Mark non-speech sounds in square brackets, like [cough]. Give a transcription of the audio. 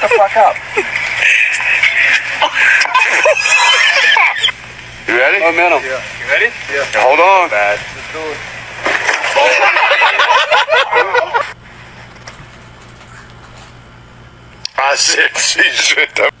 the fuck up. You ready? Momentum. You ready? Yeah. Hold on. Bad. [laughs] I said she should have